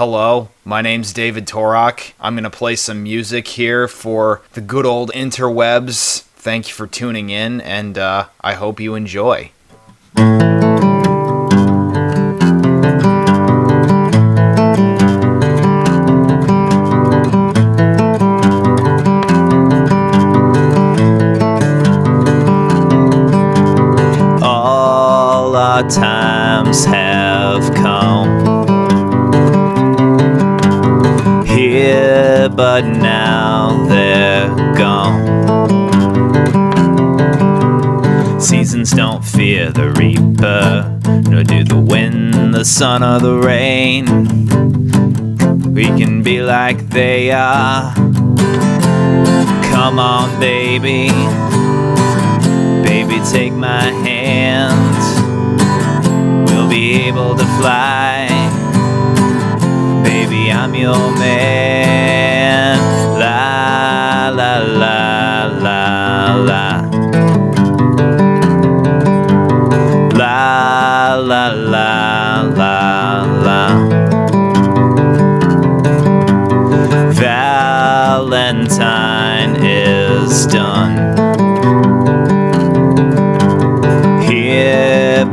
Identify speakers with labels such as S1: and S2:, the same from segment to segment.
S1: Hello, my name's David Torok. I'm going to play some music here for the good old interwebs. Thank you for tuning in, and uh, I hope you enjoy.
S2: All our times have come but now they're gone. Seasons don't fear the reaper, nor do the wind, the sun, or the rain. We can be like they are. Come on, baby. Baby, take my hand. We'll be able to fly. Baby, I'm your man.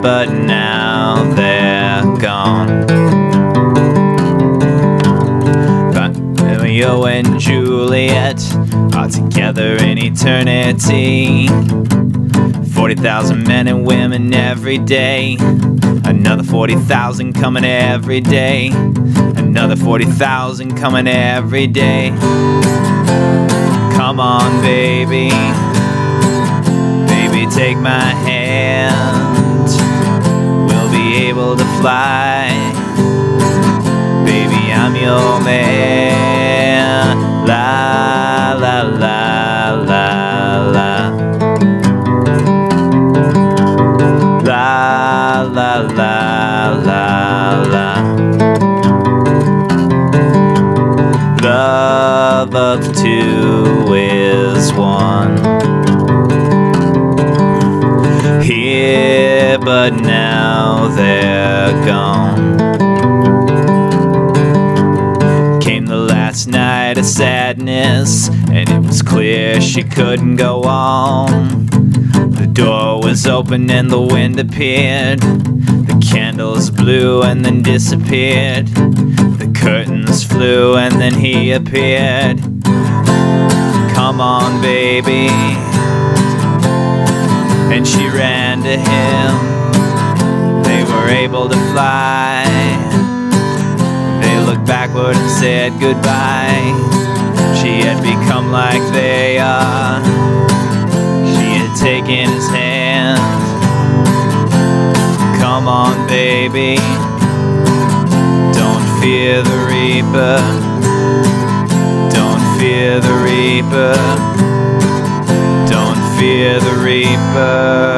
S2: But now they're gone. Romeo and Juliet are together in eternity. 40,000 men and women every day. Another 40,000 coming every day. Another 40,000 coming every day. Come on, baby. Baby, take my hand. Able to fly. Baby, I'm your man. La la la la la. La la la la la. Love of two gone. Came the last night of sadness, and it was clear she couldn't go on. The door was open and the wind appeared. The candles blew and then disappeared. The curtains flew and then he appeared. Come on, baby. And she ran to him. Able to fly. They looked backward and said goodbye. She had become like they are. She had taken his hand. Come on, baby. Don't fear the reaper. Don't fear the reaper. Don't fear the reaper.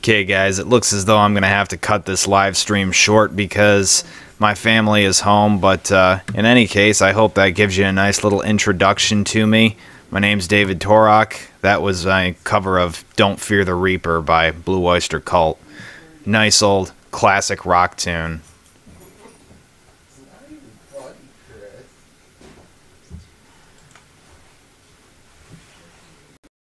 S1: Okay, guys, it looks as though I'm going to have to cut this live stream short because my family is home. But uh, in any case, I hope that gives you a nice little introduction to me. My name's David Torok. That was a cover of Don't Fear the Reaper by Blue Oyster Cult. Nice old classic rock tune.